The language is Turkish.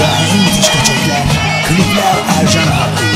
Çalga en müthiş kaçaklar Klipler Ercan abi